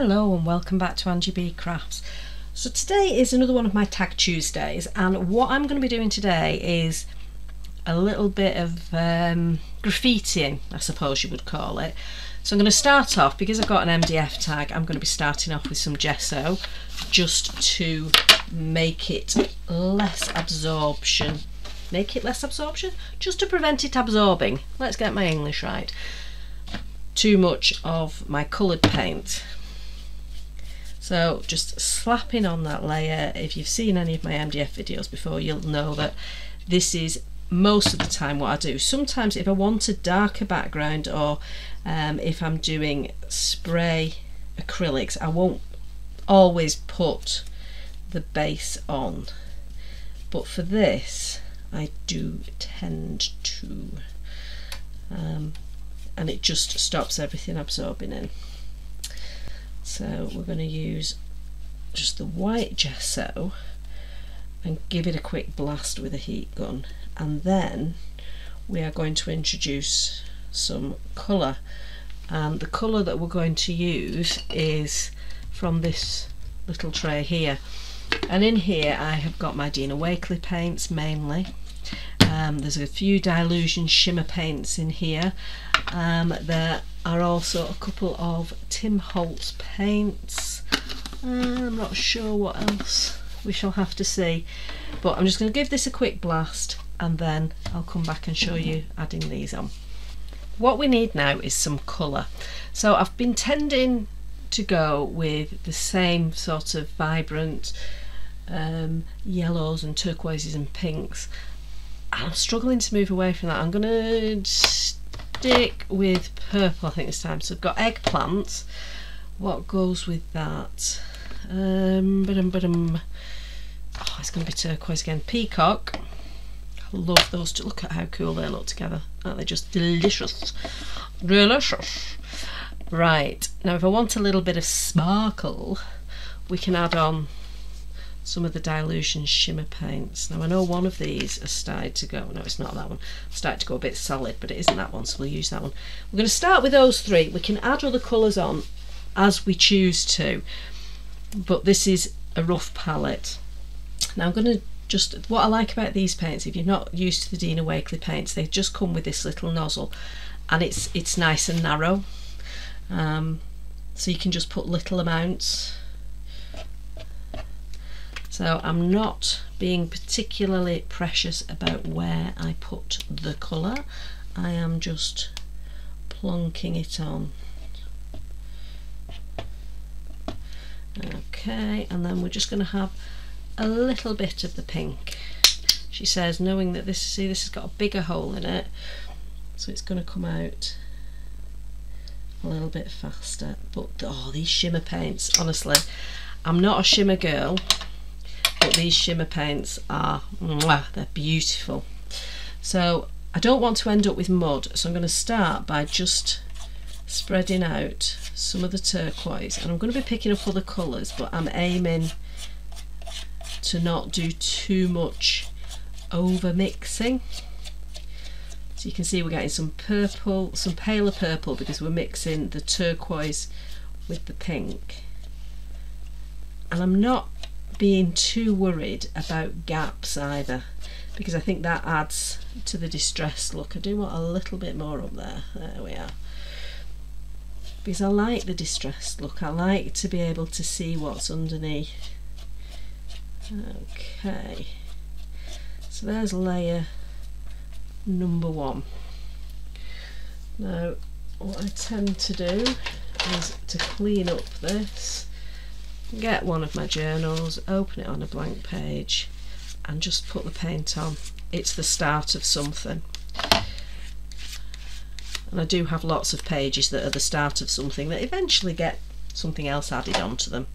Hello and welcome back to Angie B Crafts. So today is another one of my Tag Tuesdays and what I'm going to be doing today is a little bit of um, graffitiing I suppose you would call it. So I'm going to start off, because I've got an MDF tag, I'm going to be starting off with some gesso just to make it less absorption. Make it less absorption? Just to prevent it absorbing. Let's get my English right. Too much of my coloured paint. So just slapping on that layer, if you've seen any of my MDF videos before, you'll know that this is most of the time what I do. Sometimes if I want a darker background or um, if I'm doing spray acrylics, I won't always put the base on. But for this, I do tend to. Um, and it just stops everything absorbing in. So we're going to use just the white gesso and give it a quick blast with a heat gun. And then we are going to introduce some colour. And the colour that we're going to use is from this little tray here. And in here I have got my Dina Wakley paints mainly. Um, there's a few Dylusion shimmer paints in here um, there are also a couple of Tim Holtz paints uh, I'm not sure what else we shall have to see but I'm just going to give this a quick blast and then I'll come back and show you adding these on. What we need now is some colour. So I've been tending to go with the same sort of vibrant um, yellows and turquoises and pinks. I'm struggling to move away from that. I'm going to stick with purple I think this time. So I've got eggplant. What goes with that? Um, ba-dum, Oh, it's going to be turquoise again. Peacock I love those two. Look at how cool they look together. Aren't they just delicious? Delicious. Right, now if I want a little bit of sparkle, we can add on some of the Dylusion shimmer paints. Now I know one of these has started to go, no it's not that one, started to go a bit solid, but it isn't that one, so we'll use that one. We're going to start with those three. We can add other colours on as we choose to, but this is a rough palette. Now I'm going to just what I like about these paints if you're not used to the Dina Wakley paints they just come with this little nozzle and it's it's nice and narrow um, so you can just put little amounts so I'm not being particularly precious about where I put the colour. I am just plonking it on. Okay and then we're just going to have a little bit of the pink. She says knowing that this see this has got a bigger hole in it so it's going to come out a little bit faster. But oh these shimmer paints honestly I'm not a shimmer girl but these shimmer paints are mwah, they're beautiful so I don't want to end up with mud so I'm going to start by just spreading out some of the turquoise and I'm going to be picking up other colours but I'm aiming to not do too much over mixing. So you can see we're getting some purple, some paler purple because we're mixing the turquoise with the pink. And I'm not being too worried about gaps either because I think that adds to the distressed look. I do want a little bit more up there. There we are. Because I like the distressed look. I like to be able to see what's underneath. Okay, so there's layer number one. Now, what I tend to do is to clean up this, get one of my journals, open it on a blank page, and just put the paint on. It's the start of something. And I do have lots of pages that are the start of something that eventually get something else added onto them.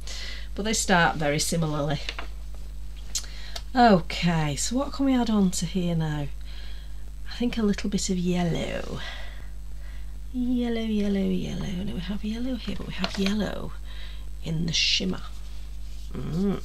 But they start very similarly. Okay, so what can we add on to here now? I think a little bit of yellow. Yellow, yellow, yellow. No, we have yellow here, but we have yellow in the shimmer. Mm.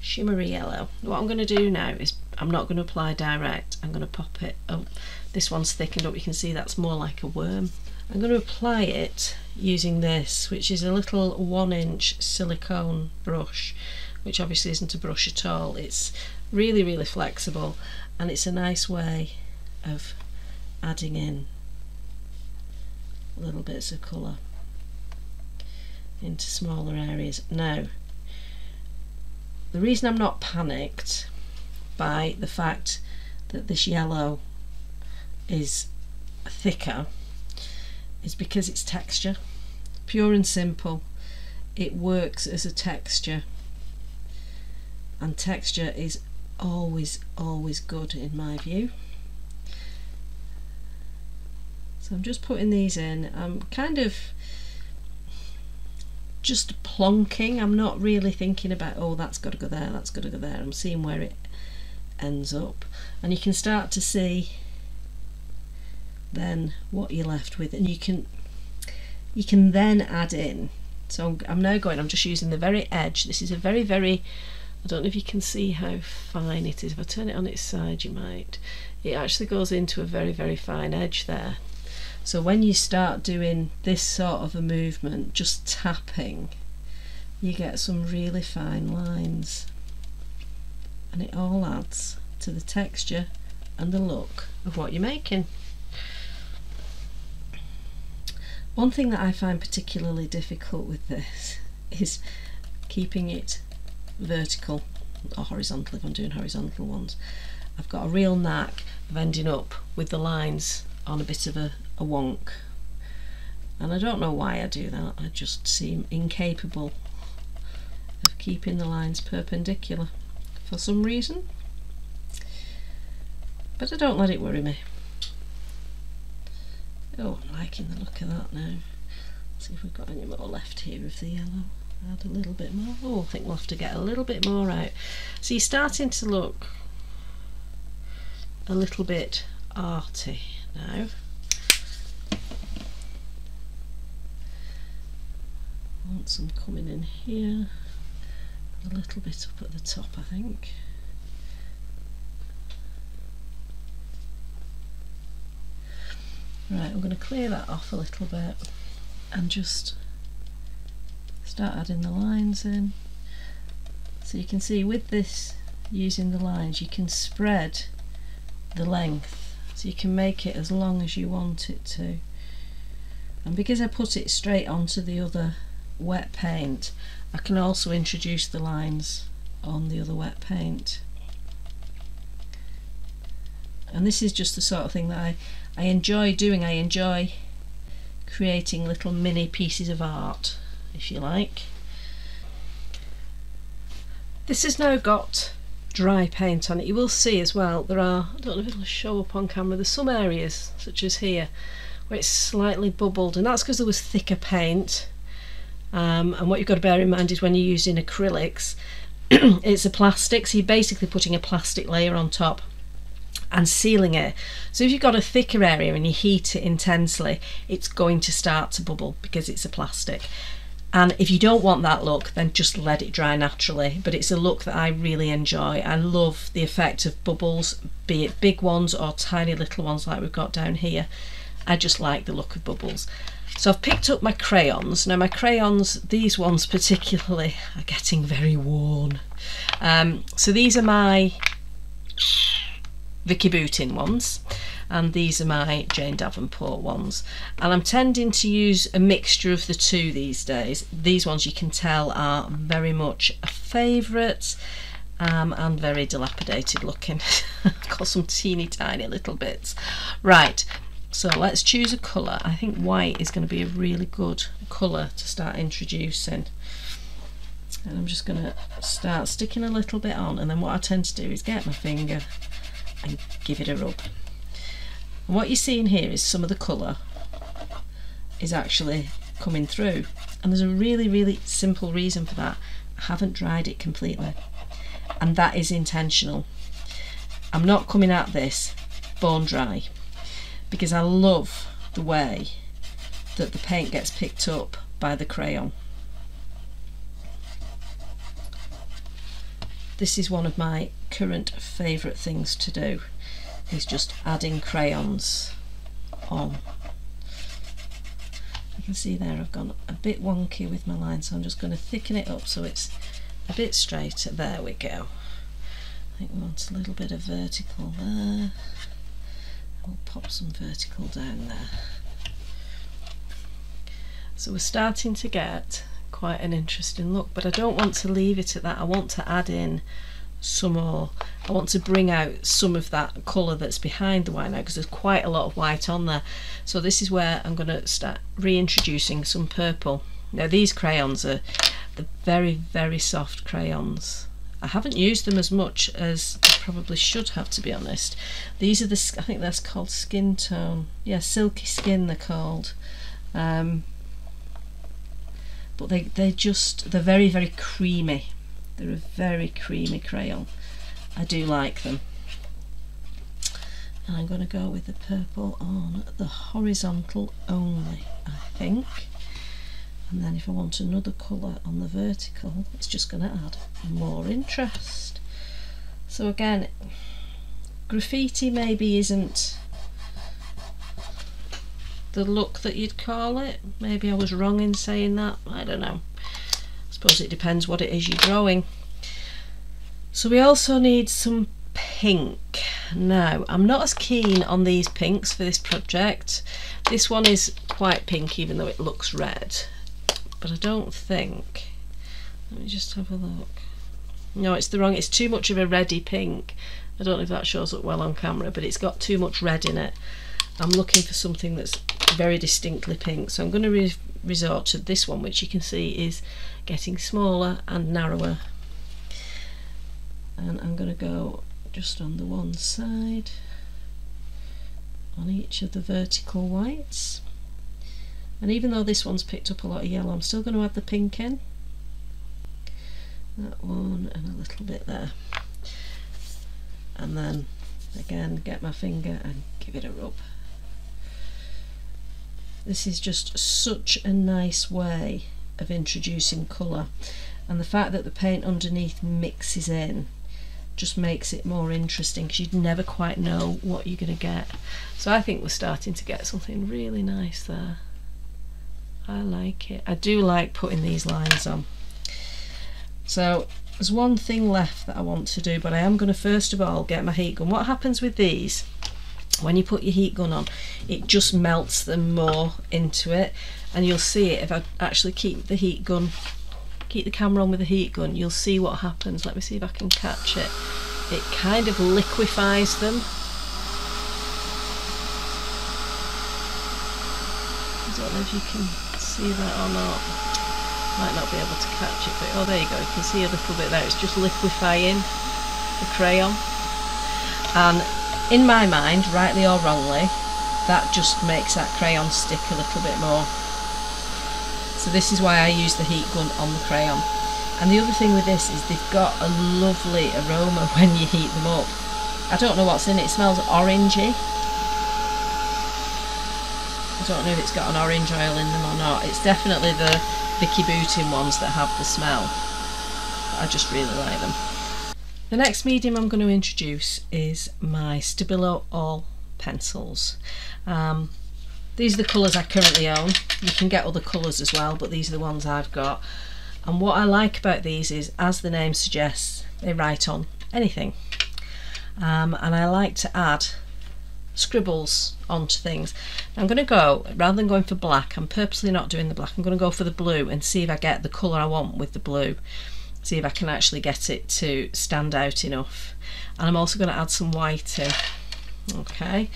Shimmery yellow. What I'm going to do now is I'm not going to apply direct. I'm going to pop it. Oh, this one's thickened up. You can see that's more like a worm. I'm going to apply it using this which is a little one inch silicone brush which obviously isn't a brush at all it's really really flexible and it's a nice way of adding in little bits of colour into smaller areas. Now, the reason I'm not panicked by the fact that this yellow is thicker is because it's texture. Pure and simple. It works as a texture and texture is always always good in my view. So I'm just putting these in. I'm kind of just plonking. I'm not really thinking about, oh, that's got to go there, that's got to go there. I'm seeing where it ends up. And you can start to see then what you're left with. And you can you can then add in. So I'm now going, I'm just using the very edge. This is a very, very, I don't know if you can see how fine it is. If I turn it on its side, you might. It actually goes into a very, very fine edge there. So when you start doing this sort of a movement, just tapping, you get some really fine lines. And it all adds to the texture and the look of what you're making. One thing that I find particularly difficult with this is keeping it vertical or horizontal if I'm doing horizontal ones. I've got a real knack of ending up with the lines on a bit of a, a wonk. And I don't know why I do that, I just seem incapable of keeping the lines perpendicular for some reason. But I don't let it worry me. Oh, I'm liking the look of that now. Let's see if we've got any more left here of the yellow. Add a little bit more. Oh, I think we'll have to get a little bit more out. So you're starting to look a little bit arty now. Want some coming in here, a little bit up at the top I think. Right, I'm going to clear that off a little bit and just start adding the lines in. So you can see with this using the lines you can spread the length so you can make it as long as you want it to and because I put it straight onto the other wet paint I can also introduce the lines on the other wet paint. And this is just the sort of thing that I, I enjoy doing. I enjoy creating little mini pieces of art if you like. This has now got dry paint on it. You will see as well there are I don't know if it'll show up on camera there's some areas such as here where it's slightly bubbled and that's because there was thicker paint um, and what you've got to bear in mind is when you're using acrylics, it's a plastic, so you're basically putting a plastic layer on top and sealing it. So if you've got a thicker area and you heat it intensely, it's going to start to bubble because it's a plastic. And if you don't want that look, then just let it dry naturally. But it's a look that I really enjoy. I love the effect of bubbles, be it big ones or tiny little ones like we've got down here. I just like the look of bubbles. So I've picked up my crayons. Now my crayons, these ones particularly, are getting very worn. Um, so these are my Vicki Boutin ones and these are my Jane Davenport ones and I'm tending to use a mixture of the two these days these ones you can tell are very much a favourite um, and very dilapidated looking got some teeny tiny little bits right so let's choose a colour. I think white is going to be a really good colour to start introducing. And I'm just going to start sticking a little bit on and then what I tend to do is get my finger and give it a rub. And what you're seeing here is some of the colour is actually coming through. And there's a really, really simple reason for that. I haven't dried it completely. And that is intentional. I'm not coming at this bone dry because I love the way that the paint gets picked up by the crayon. This is one of my current favourite things to do is just adding crayons on. You can see there I've gone a bit wonky with my line so I'm just going to thicken it up so it's a bit straighter. There we go. I think we want a little bit of vertical there we'll pop some vertical down there. So we're starting to get quite an interesting look but I don't want to leave it at that. I want to add in some more. I want to bring out some of that colour that's behind the white now because there's quite a lot of white on there. So this is where I'm going to start reintroducing some purple. Now these crayons are the very very soft crayons I haven't used them as much as I probably should have to be honest. These are the I think that's called skin tone. Yeah silky skin they're called. Um, but they, they're just they're very very creamy. They're a very creamy crayon. I do like them. And I'm going to go with the purple on the horizontal only I think and then if I want another colour on the vertical it's just going to add more interest so again graffiti maybe isn't the look that you'd call it. Maybe I was wrong in saying that. I don't know. I suppose it depends what it is you're drawing. So we also need some pink. Now, I'm not as keen on these pinks for this project. This one is quite pink even though it looks red. But I don't think... Let me just have a look. No, it's the wrong... It's too much of a reddy pink. I don't know if that shows up well on camera, but it's got too much red in it. I'm looking for something that's very distinctly pink so I'm going to re resort to this one which you can see is getting smaller and narrower and I'm going to go just on the one side on each of the vertical whites and even though this one's picked up a lot of yellow I'm still going to add the pink in that one and a little bit there and then again get my finger and give it a rub this is just such a nice way of introducing colour and the fact that the paint underneath mixes in just makes it more interesting because you'd never quite know what you're going to get. So I think we're starting to get something really nice there. I like it. I do like putting these lines on. So there's one thing left that I want to do but I am going to first of all get my heat gun. What happens with these when you put your heat gun on it just melts them more into it and you'll see it if I actually keep the heat gun keep the camera on with the heat gun you'll see what happens let me see if I can catch it it kind of liquefies them I don't know if you can see that or not might not be able to catch it but oh there you go you can see a little bit there it's just liquefying the crayon and in my mind, rightly or wrongly, that just makes that crayon stick a little bit more. So this is why I use the heat gun on the crayon. And the other thing with this is they've got a lovely aroma when you heat them up. I don't know what's in it, it smells orangey. I don't know if it's got an orange oil in them or not. It's definitely the Vicki Boutin ones that have the smell. I just really like them. The next medium I'm going to introduce is my Stabilo All pencils. Um, these are the colours I currently own. You can get other colours as well, but these are the ones I've got. And what I like about these is, as the name suggests, they write on anything. Um, and I like to add scribbles onto things. I'm going to go, rather than going for black, I'm purposely not doing the black, I'm going to go for the blue and see if I get the colour I want with the blue. See if I can actually get it to stand out enough. And I'm also going to add some white in okay.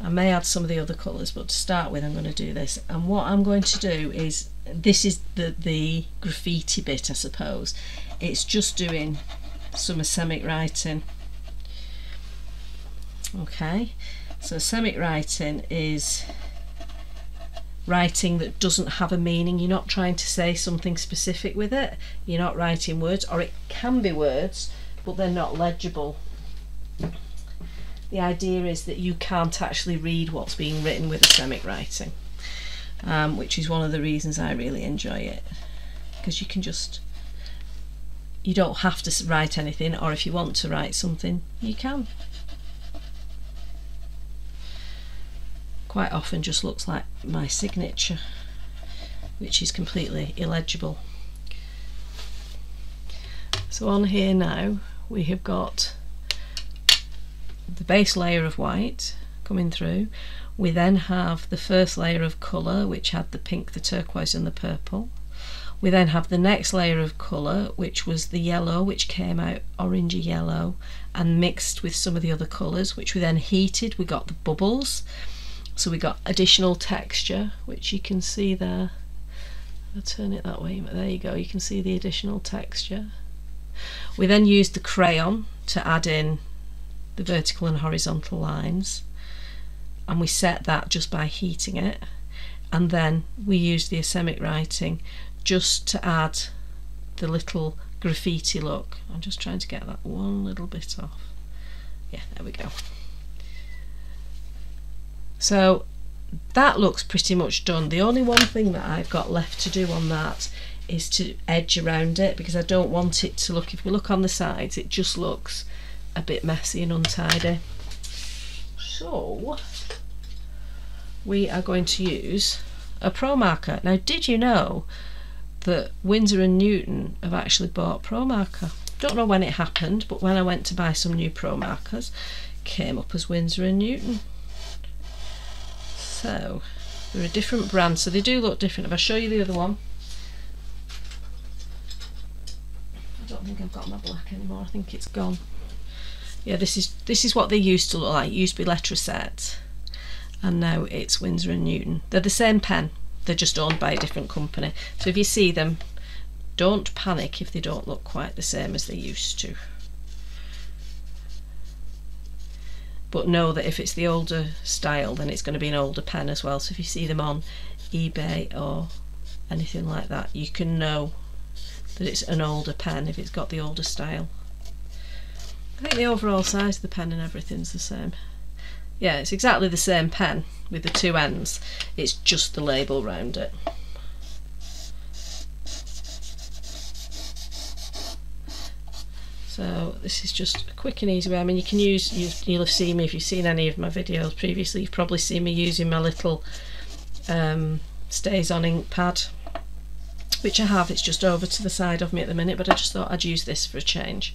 I may add some of the other colours but to start with I'm going to do this. And what I'm going to do is this is the the graffiti bit I suppose. It's just doing some asemic writing. Okay so asemic writing is writing that doesn't have a meaning. You're not trying to say something specific with it. You're not writing words, or it can be words, but they're not legible. The idea is that you can't actually read what's being written with asemic writing, um, which is one of the reasons I really enjoy it. Because you can just, you don't have to write anything, or if you want to write something, you can. Quite often just looks like my signature which is completely illegible. So on here now we have got the base layer of white coming through. We then have the first layer of colour which had the pink, the turquoise and the purple. We then have the next layer of colour which was the yellow which came out orangey yellow and mixed with some of the other colours which we then heated. We got the bubbles so we got additional texture which you can see there. I'll turn it that way, but there you go, you can see the additional texture. We then used the crayon to add in the vertical and horizontal lines and we set that just by heating it and then we used the asemic writing just to add the little graffiti look. I'm just trying to get that one little bit off. Yeah, there we go. So that looks pretty much done. The only one thing that I've got left to do on that is to edge around it because I don't want it to look, if we look on the sides, it just looks a bit messy and untidy. So we are going to use a Pro Marker. Now did you know that Winsor and Newton have actually bought Pro Marker? Don't know when it happened, but when I went to buy some new Pro Markers, came up as Winsor and Newton. So they're a different brand, so they do look different. If I show you the other one, I don't think I've got my black anymore. I think it's gone. Yeah, this is this is what they used to look like. It used to be Letraset, and now it's Winsor and Newton. They're the same pen. They're just owned by a different company. So if you see them, don't panic if they don't look quite the same as they used to. But know that if it's the older style then it's going to be an older pen as well. So if you see them on eBay or anything like that you can know that it's an older pen if it's got the older style. I think the overall size of the pen and everything's the same. Yeah it's exactly the same pen with the two ends. It's just the label round it So this is just a quick and easy way. I mean, you can use, you'll have seen me, if you've seen any of my videos previously, you've probably seen me using my little um, on ink pad, which I have, it's just over to the side of me at the minute, but I just thought I'd use this for a change.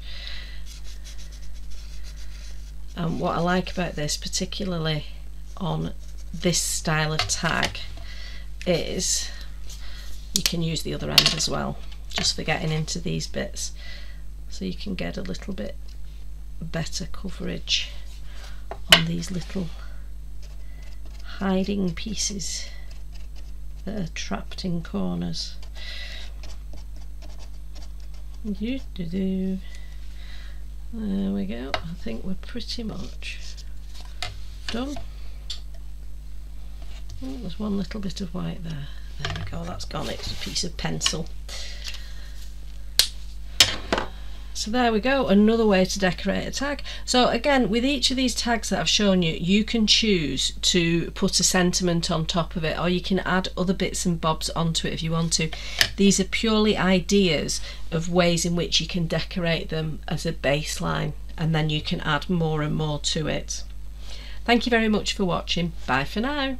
And what I like about this, particularly on this style of tag, is you can use the other end as well, just for getting into these bits so you can get a little bit better coverage on these little hiding pieces that are trapped in corners. There we go. I think we're pretty much done. Oh, there's one little bit of white there. There we go, that's gone. It's a piece of pencil. So there we go, another way to decorate a tag. So again, with each of these tags that I've shown you, you can choose to put a sentiment on top of it or you can add other bits and bobs onto it if you want to. These are purely ideas of ways in which you can decorate them as a baseline and then you can add more and more to it. Thank you very much for watching. Bye for now.